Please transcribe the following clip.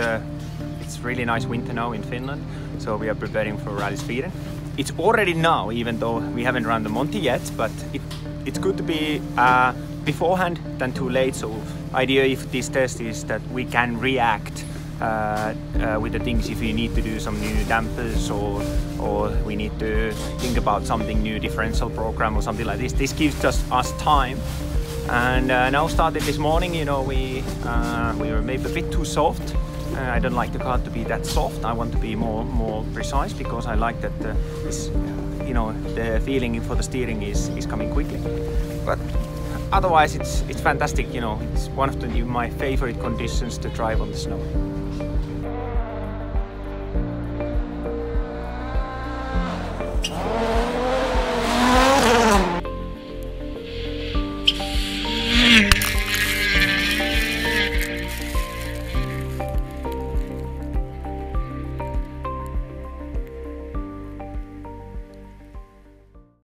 uh, it's really nice winter now in Finland, so we are preparing for Rally Sweden. It's already now, even though we haven't run the Monte yet, but it, it's good to be uh, beforehand than too late. So idea if this test is that we can react uh, uh, with the things if we need to do some new dampers or or we need to think about something new differential program or something like this. This gives us, us time. And uh, now started this morning, you know, we uh, we were maybe a bit too soft. Uh, I don't like the card to be that soft. I want to be more more precise because I like that uh, you know the feeling for the steering is is coming quickly. But otherwise, it's it's fantastic. You know, it's one of the, my favorite conditions to drive on the snow. Oh.